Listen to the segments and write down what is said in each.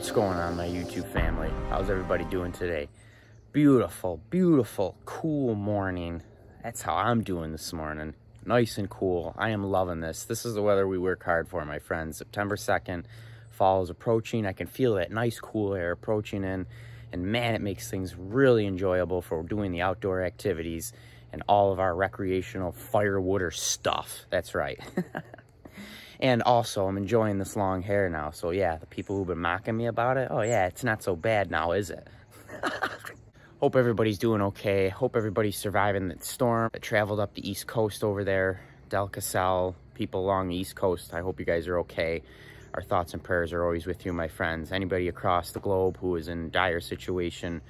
What's going on, my YouTube family? How's everybody doing today? Beautiful, beautiful, cool morning. That's how I'm doing this morning. Nice and cool. I am loving this. This is the weather we work hard for, my friends. September 2nd, fall is approaching. I can feel that nice, cool air approaching in. And man, it makes things really enjoyable for doing the outdoor activities and all of our recreational firewooder stuff. That's right. And also, I'm enjoying this long hair now. So yeah, the people who've been mocking me about it, oh yeah, it's not so bad now, is it? Hope everybody's doing okay. Hope everybody's surviving the storm that traveled up the East Coast over there. Del Casal, people along the East Coast, I hope you guys are okay. Our thoughts and prayers are always with you, my friends. Anybody across the globe who is in dire situation,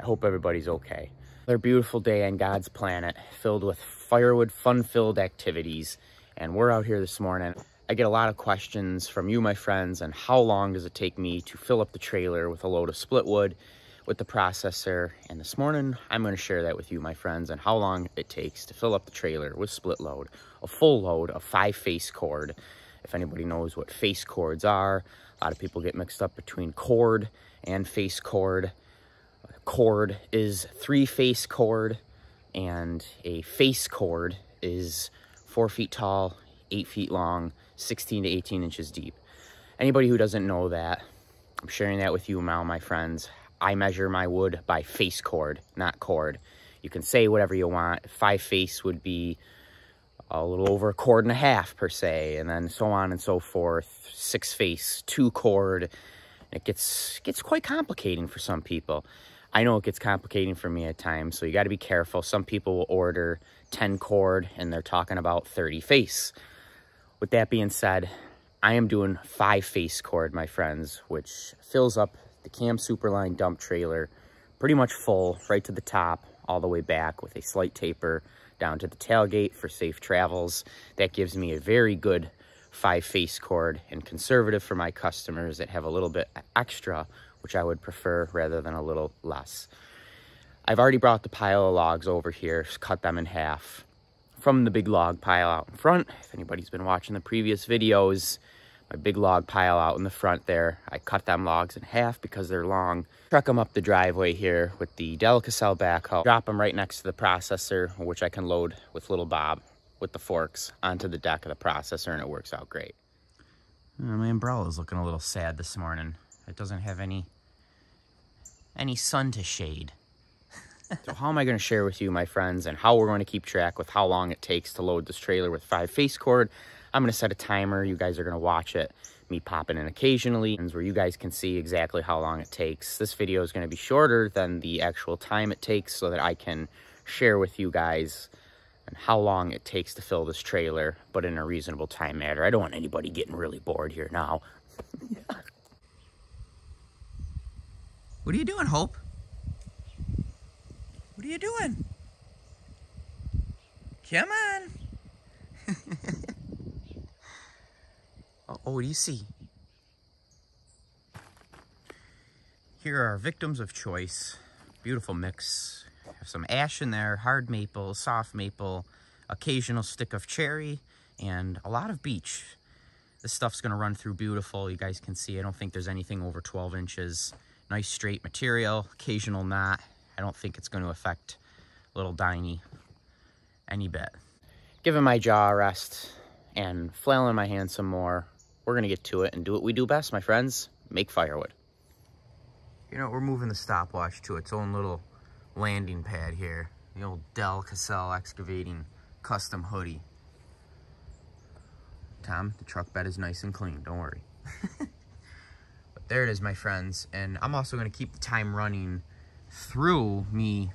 I hope everybody's okay. Another beautiful day on God's planet, filled with firewood, fun-filled activities. And we're out here this morning. I get a lot of questions from you, my friends, on how long does it take me to fill up the trailer with a load of split wood with the processor. And this morning, I'm going to share that with you, my friends, and how long it takes to fill up the trailer with split load, a full load of five face cord. If anybody knows what face cords are, a lot of people get mixed up between cord and face cord. Cord is three face cord, and a face cord is four feet tall, eight feet long, 16 to 18 inches deep. Anybody who doesn't know that, I'm sharing that with you now, my friends. I measure my wood by face cord, not cord. You can say whatever you want. Five face would be a little over a cord and a half per se, and then so on and so forth. Six face, two cord. It gets gets quite complicating for some people. I know it gets complicating for me at times, so you got to be careful. Some people will order 10 cord and they're talking about 30 face. With that being said, I am doing five face cord, my friends, which fills up the Cam Superline dump trailer pretty much full right to the top all the way back with a slight taper down to the tailgate for safe travels. That gives me a very good five face cord and conservative for my customers that have a little bit extra, which I would prefer rather than a little less. I've already brought the pile of logs over here, cut them in half from the big log pile out in front. If anybody's been watching the previous videos, my big log pile out in the front there, I cut them logs in half because they're long. Truck them up the driveway here with the Del Casal backhoe. Drop them right next to the processor, which I can load with little Bob with the forks onto the deck of the processor and it works out great. Uh, my umbrella is looking a little sad this morning. It doesn't have any any sun to shade so how am I going to share with you, my friends, and how we're going to keep track with how long it takes to load this trailer with five face cord. I'm going to set a timer. You guys are going to watch it. Me popping in occasionally, where you guys can see exactly how long it takes. This video is going to be shorter than the actual time it takes so that I can share with you guys and how long it takes to fill this trailer, but in a reasonable time matter. I don't want anybody getting really bored here now. what are you doing, Hope? What are you doing? Come on. oh, what do you see? Here are victims of choice. Beautiful mix. Have some ash in there, hard maple, soft maple, occasional stick of cherry, and a lot of beech. This stuff's gonna run through beautiful. You guys can see, I don't think there's anything over 12 inches. Nice straight material, occasional knot. I don't think it's going to affect little Diney any bit. Giving my jaw a rest and flailing my hands some more, we're going to get to it and do what we do best, my friends, make firewood. You know, we're moving the stopwatch to its own little landing pad here. The old Del Casal excavating custom hoodie. Tom, the truck bed is nice and clean, don't worry. but there it is, my friends. And I'm also going to keep the time running through me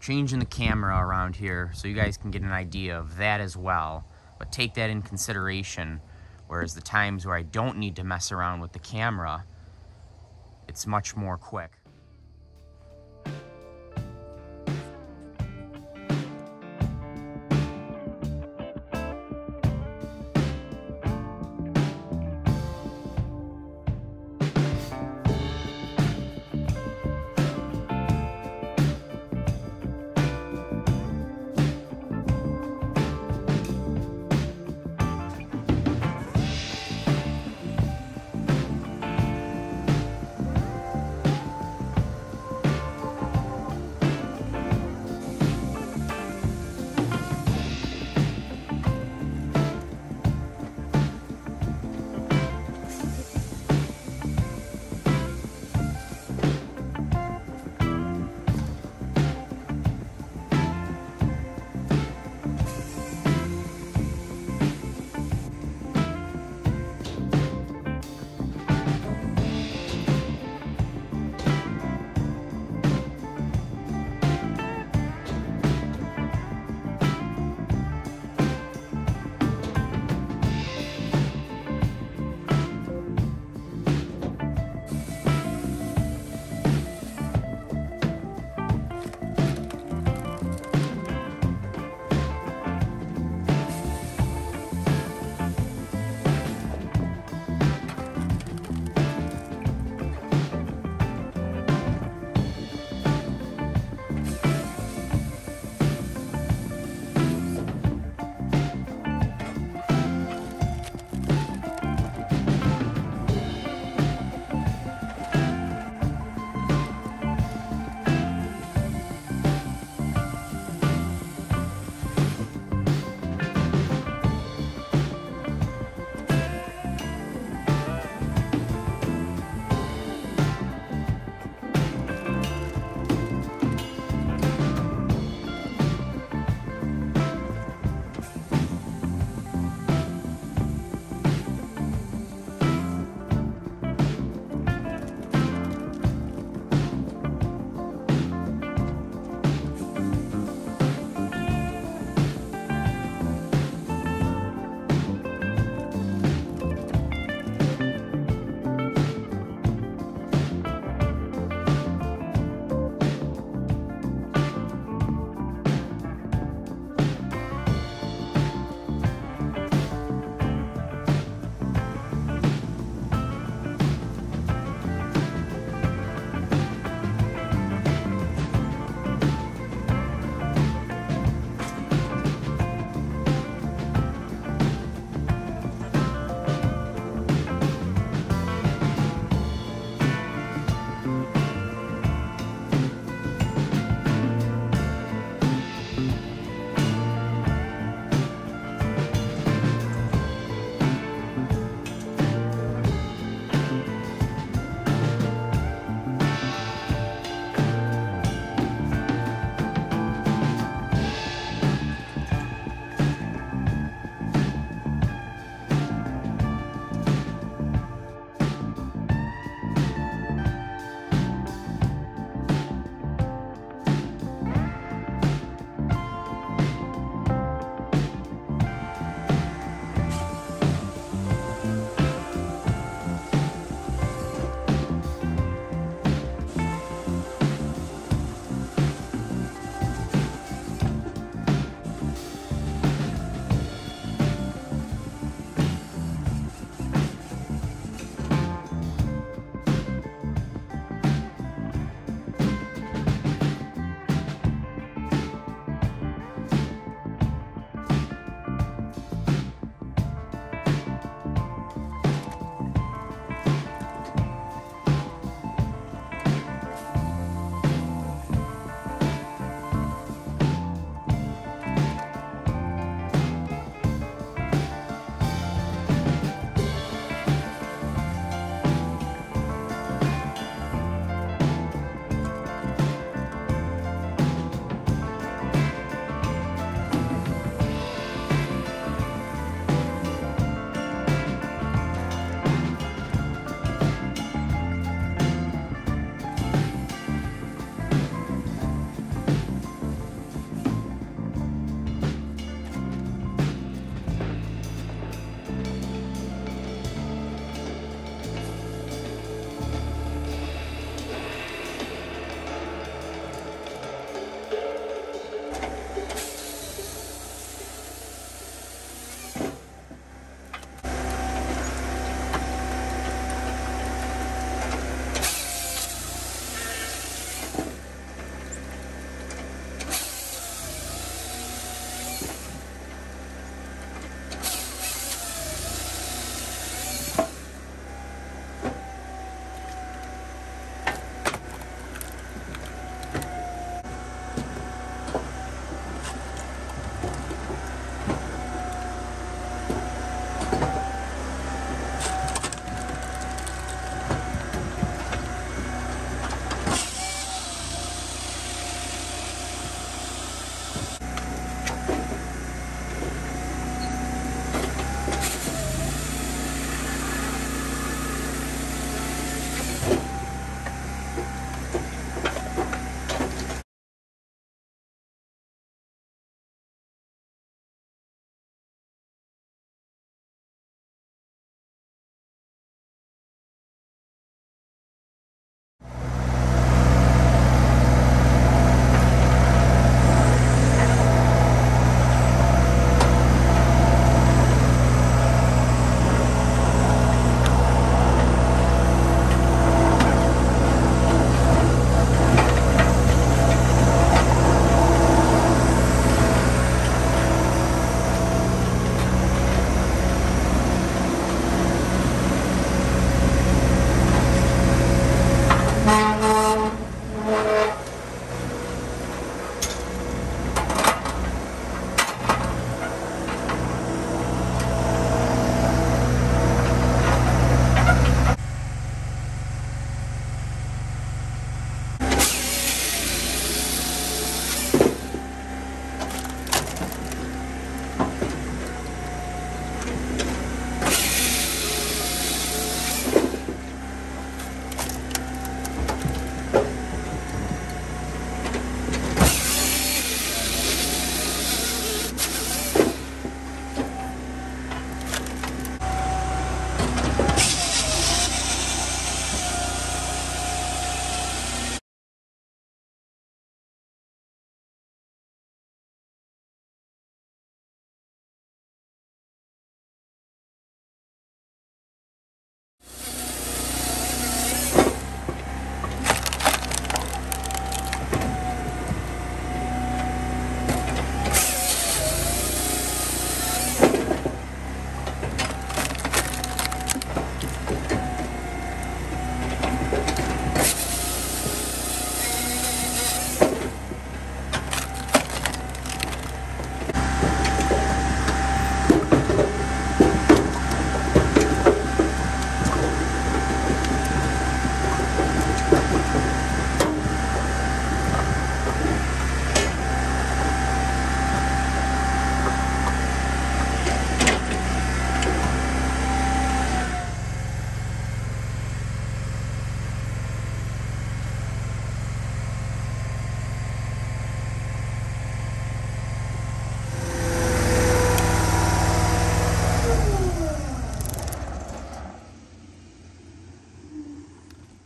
changing the camera around here so you guys can get an idea of that as well. But take that in consideration, whereas the times where I don't need to mess around with the camera, it's much more quick.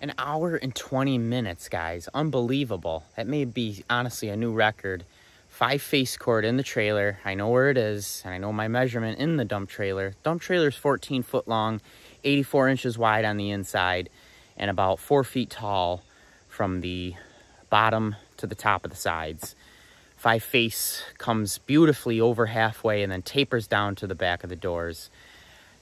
An hour and 20 minutes, guys. Unbelievable. That may be, honestly, a new record. Five face cord in the trailer. I know where it is, and I know my measurement in the dump trailer. Dump trailer is 14 foot long, 84 inches wide on the inside, and about four feet tall from the bottom to the top of the sides. Five face comes beautifully over halfway and then tapers down to the back of the doors.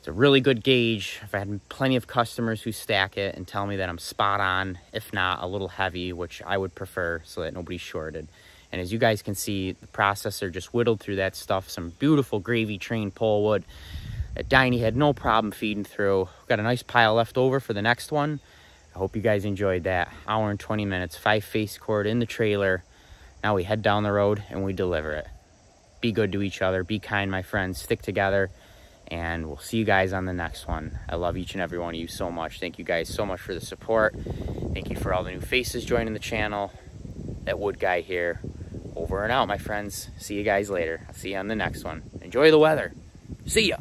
It's a really good gauge. I've had plenty of customers who stack it and tell me that I'm spot on, if not a little heavy, which I would prefer so that nobody's shorted. And as you guys can see, the processor just whittled through that stuff. Some beautiful gravy train pole wood that Diney had no problem feeding through. Got a nice pile left over for the next one. I hope you guys enjoyed that. Hour and 20 minutes, five face cord in the trailer. Now we head down the road and we deliver it. Be good to each other. Be kind, my friends. Stick together and we'll see you guys on the next one. I love each and every one of you so much. Thank you guys so much for the support. Thank you for all the new faces joining the channel. That wood guy here. Over and out, my friends. See you guys later. I'll see you on the next one. Enjoy the weather. See ya.